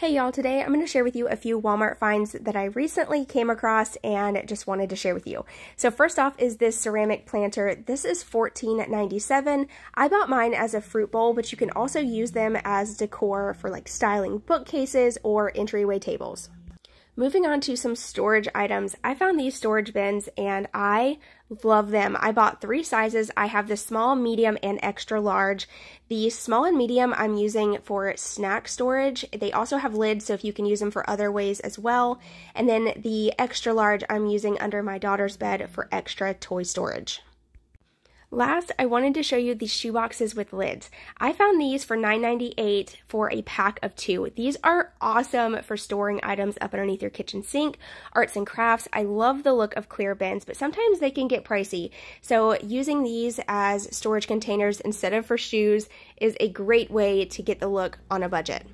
Hey y'all, today I'm going to share with you a few Walmart finds that I recently came across and just wanted to share with you. So first off is this ceramic planter. This is $14.97. I bought mine as a fruit bowl, but you can also use them as decor for like styling bookcases or entryway tables. Moving on to some storage items, I found these storage bins and I love them. I bought three sizes. I have the small, medium, and extra large. The small and medium I'm using for snack storage. They also have lids so if you can use them for other ways as well. And then the extra large I'm using under my daughter's bed for extra toy storage. Last, I wanted to show you these shoe boxes with lids. I found these for $9.98 for a pack of two. These are awesome for storing items up underneath your kitchen sink, arts and crafts. I love the look of clear bins, but sometimes they can get pricey. So using these as storage containers instead of for shoes is a great way to get the look on a budget.